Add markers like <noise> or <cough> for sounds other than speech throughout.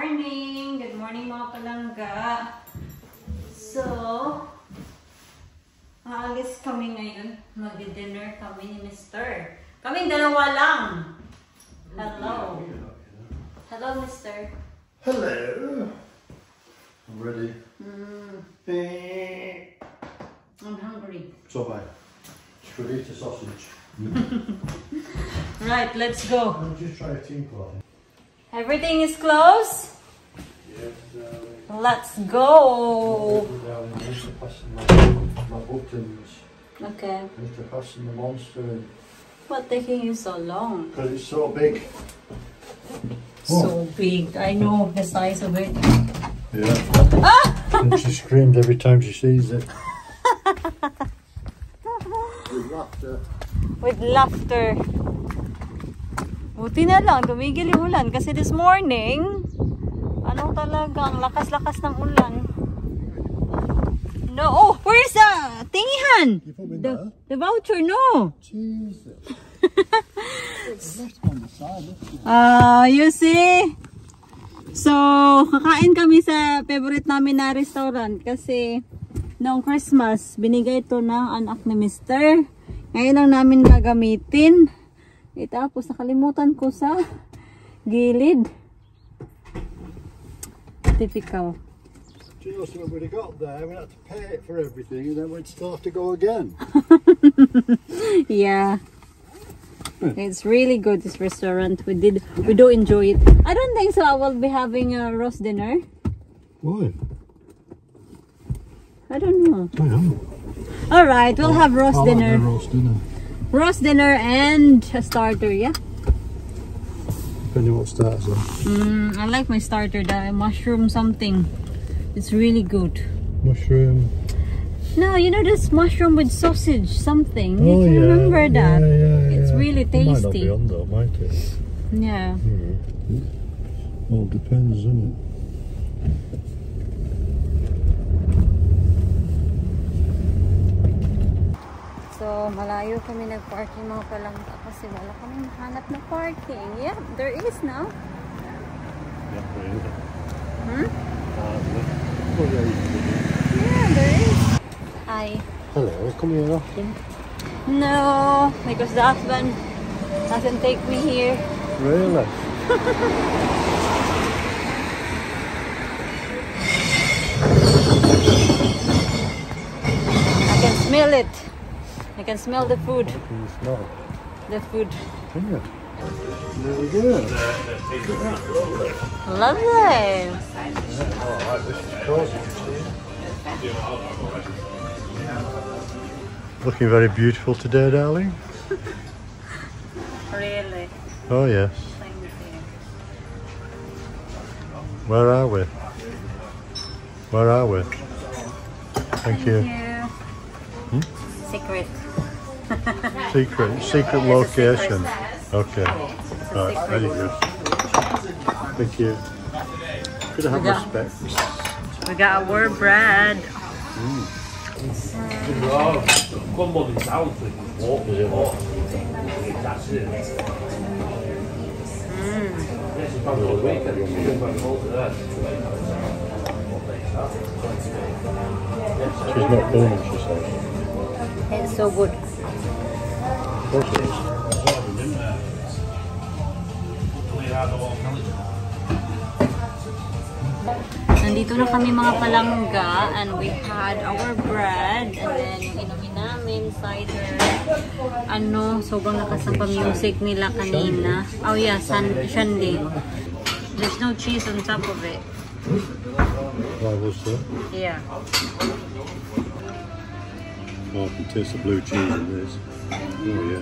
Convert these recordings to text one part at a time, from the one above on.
morning! Good morning mga palangga. So, aalis kami ngayon. Mag-dinner kami ni Mr. Kaming dalawa lang. Hello. Hello, Mr. Hello. I'm ready. Mm. I'm hungry. So. Should eat a sausage. <laughs> Right, let's go. I'll just try a tea party. Everything is closed. Yes, darling. Let's go. Darling, I need to fasten my, my buttons. Okay. I need to fasten the monster in. What taking you so long? Because it's so big. So big. I know the size of it. Yeah. Ah! and she screams every time she sees it. With laughter. <laughs> With laughter. Buti na lang, tumigil yung ulan. Kasi this morning, ano talaga, ang lakas-lakas ng ulan. No, oh, where's the tingihan? The, there? the voucher, no. Jesus. <laughs> Ah, you see? So, kakain kami sa favorite namin na restaurant kasi noong Christmas, binigay ito ng anak ni Mr. Ngayon lang namin gagamitin. Eh, tapos nakalimutan ko sa gilid. Typical. Do you know something when we got there, we had to pay it for everything and then we'd still have to go again. <laughs> Yeah. It's really good this restaurant. We did we do enjoy it. I don't think so I will be having a roast dinner. Why? I don't know. I am. All right, we'll have roast I dinner. The roast dinner. Roast dinner and a starter, yeah? Depending what starters are. Mm, I like my starter, the mushroom something. It's really good. Mushroom. No, you know this mushroom with sausage something. oh, you can yeah. remember that? Yeah, yeah, It's yeah. really It might not be tasty. on though, might it? Yeah. All depends, doesn't it? So, malayo kami nag-parking mga palangga kasi wala kami mahanap na parking. Yeah, there is now. Yeah, really. Hmm? Hardly. Yeah, you can do it. Yeah, there is. Hi. Hello, come here often. No, because the husband doesn't take me here. Really? <laughs> I can smell it. I can smell the food. Can you smell? The food. Can you? There we go. Lovely. Alright, this is cosy. Looking very beautiful today, darling. <laughs> Really. Oh, yes. Thank you. Where are we? Where are we? Thank you. Hmm? Secret. Secret, secret It's a secret. location. Okay. Right, there you go. Thank you. Could I have Yeah. respect? We got our bread. Combo di salsa che fuoco, it. Adesso fanno il weekend, non c'è qualcosa She's not filming, she says. It's so good. Is. Nandito na kami mga palangga and we had our bread and then inumin namin, cider. Ano, sobrang lakas ng pa-music nila kanina. Oh yeah, san shandy. There's no cheese on top of it. Yeah. Oh, I can taste the blue cheese in this. Oh, yeah.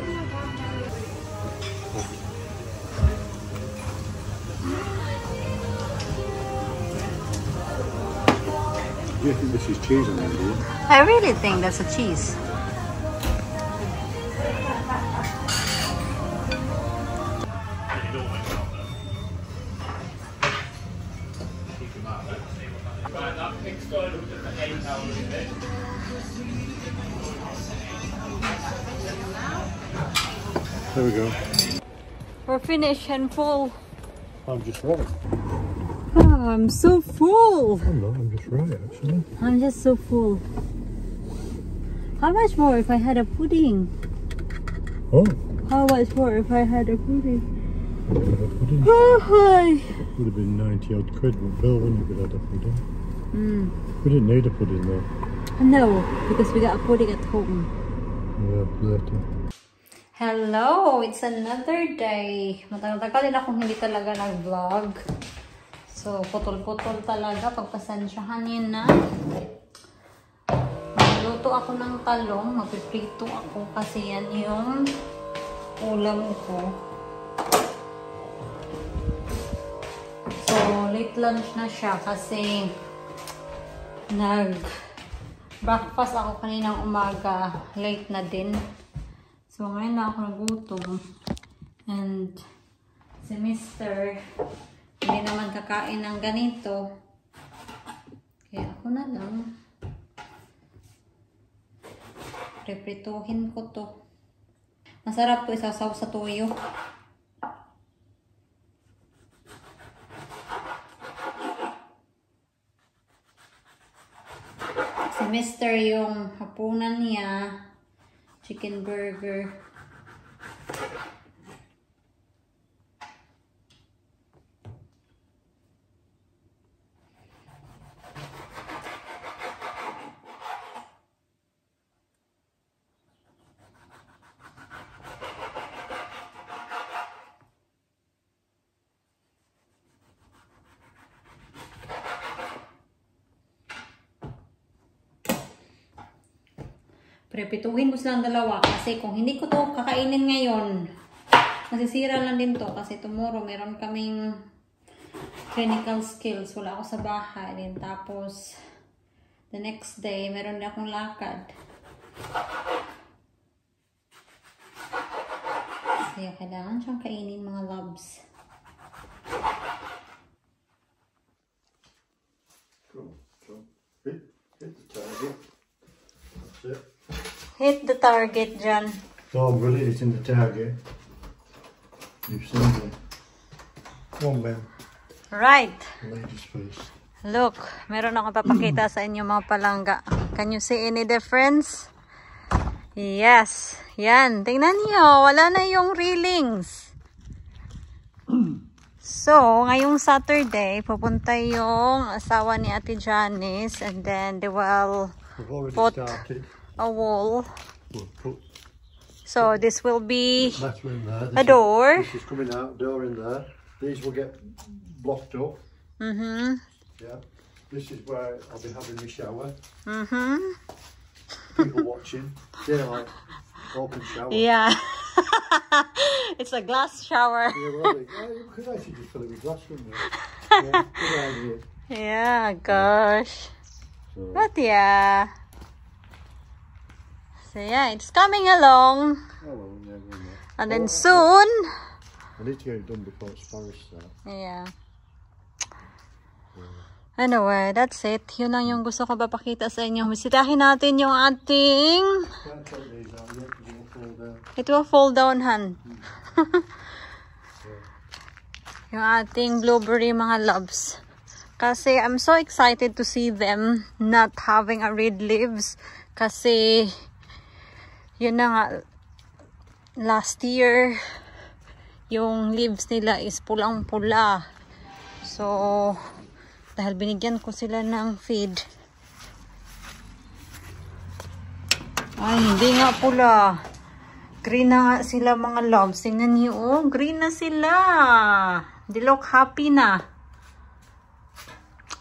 Do you think this is cheese on there? I really think that's a cheese. There we go. We're finished and full. I'm just right. Oh, wow, I'm so full. I'm not, I'm just right actually. I'm just so full. How much more if I had a pudding? Oh, How much more if I had a pudding? pudding. Oh, hi. Would have been 90 odd quid, Bill wouldn't have had a pudding. Mm. We didn't need a pudding though. No, because we got a pudding at home. Yeah, later. Hello! It's another day. Matagal-tagal din akong hindi talaga nag-vlog. So, putol-putol talaga. Pagpasensyahan niyo na. Magluto ako ng talong. Magpiprito ako kasi yan yung ulam ko. So, late lunch na siya kasi nag breakfast ako kaninang umaga. Late na din. So, ngayon na ako nagutom. And, si Mr. hindi naman kakain ng ganito. Kaya ako na lang. Reprituhin ko to. Masarap to isasaw sa tuyo. Mr. yung hapunan niya chicken burger. Prepituhin ko silang dalawa kasi kung hindi ko to kakainin ngayon, masisira lang din to kasi tomorrow meron kaming clinical skills. Wala ako sa bahay din. Tapos, the next day, meron din akong lakad. Kaya kailangan siyang kainin mga loves. Cool. So, hit, hit the target. That's it. Hit the target dyan. So I'm really hitting the target. You've seen me. Come on, man. Right. Ladies first. Look, meron akong papakita sa inyo mga palangga. Can you see any difference? Yes. Yan. Tingnan niyo. Wala na yung reelings. So, ngayong Saturday, pupunta yung asawa ni Ate Janice and then they will We've already Put- started. A wall. We'll put So, this will be letter in there. This a is- door. This is coming out, door in there. These will get blocked up. Mm-hmm. Yeah. This is where I'll be having my shower. Mm-hmm. People watching. Yeah, open shower. Yeah. <laughs> it's a glass shower. Yeah, well, oh, you could actually just fill it with glass, couldn't you? Yeah, good idea. <laughs> Yeah, gosh. So, But yeah. So yeah, it's coming along. oh well, yeah, yeah. And then soon, I need to get it done before it's forest start. yeah. Anyway, that's it. Yun lang yung gusto ko papakita sa inyo. Bisitahin natin yung ating... It will fall down, Han. <laughs> yung ating blueberry mga loves. Kasi I'm so excited to see them not having a red leaves. Kasi yun na nga last year yung leaves nila is pulang-pula. So dahil binigyan ko sila ng feed. Ay, hindi nga pula. Green na nga sila mga loves. Tingnan niyo, oh. Green na sila. They look happy na.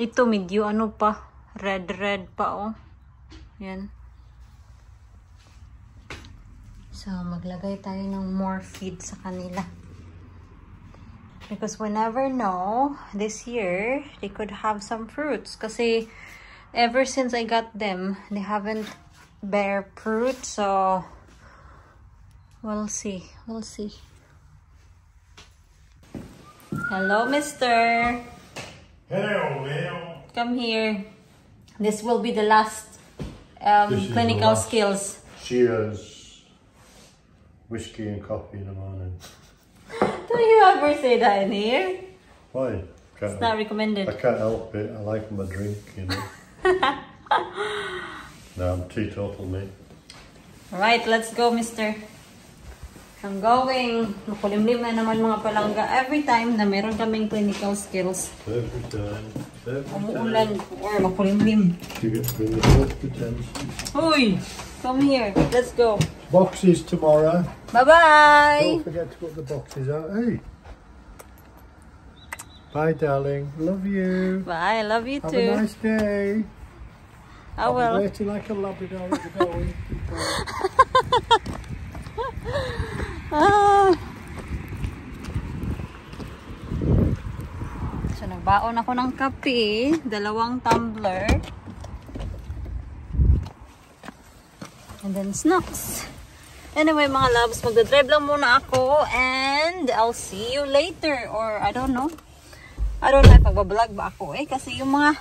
Ito, medyo ano pa. Red, red pa, oh. Yan. So, maglagay tayo ng more feed sa kanila. Because we never know, this year, they could have some fruits. Kasi, ever since I got them, they haven't bear fruit. So, we'll see. We'll see. Hello, mister. Hello, Leo. Come here. This will be the last um, is the clinical last. skills. Cheers. Whiskey and coffee in the morning. <laughs> Don't you ever say that in here? Why? Can't It's not recommended. I can't help it. I like my drink, you know. <laughs> no, I'm teetotal, mate. Alright, let's go, mister. I'm going. Makulimlim na naman mga palangga every time na meron kaming clinical skills. Every time. Every Umuulan time. or makulimlim. You get to bring the first. Uy! Come here. Let's go. Boxes tomorrow. Bye-bye! Don't forget to put the boxes out. Hey. Bye, darling. Love you. Bye. I love you Have too. Have a nice day. I I'll will. waiting like a Labrador at the going. Ah. So, nagbaon ako ng kape. Dalawang tumbler. And then snacks. Anyway, mga loves, magdadrive lang muna ako and I'll see you later. Or, I don't know. I don't know if magbablog ba ako eh. Kasi yung mga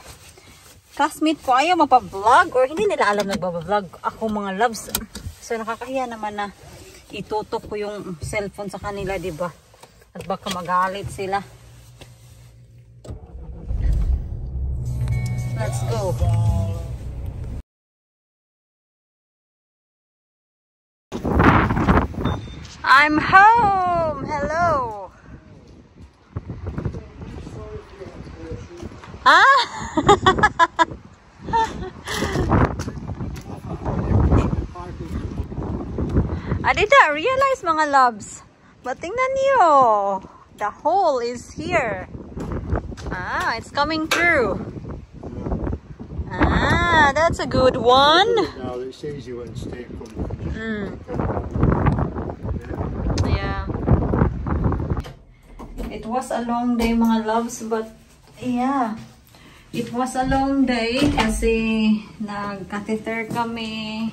classmate ko ayaw mapablog or hindi nila alam nagbablog ako mga loves. So, nakakahiya naman na itutok ko yung cellphone sa kanila, di ba? At baka magalit sila. Let's go. I'm home. Hello. Ah. I did not realize mga loves. But tingnan niyo. The hole is here. Ah, it's coming through. Ah, that's a good one. Now it's easy when Steve comes. Mm. Was a long day mga loves but yeah. It was a long day kasi nag-catheter kami,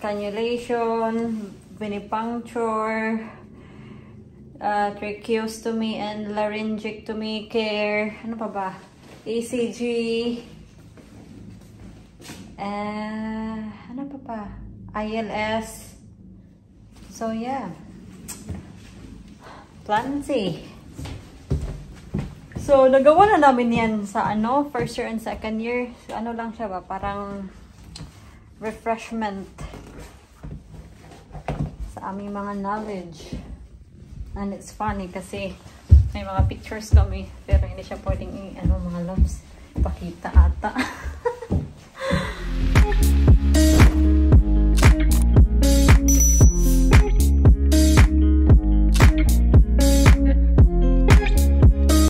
cannulation, venipuncture, uh, tracheostomy and laryngectomy care, ano pa ba? ECG, uh, ano pa pa? ILS. So yeah. Plan. So, nagawa na namin yan sa ano, first year and second year. So, ano lang siya ba? Parang refreshment sa aming mga knowledge. And it's funny kasi may mga pictures kami pero hindi siya pwedeng i- ano mga loves pakita ata. <laughs>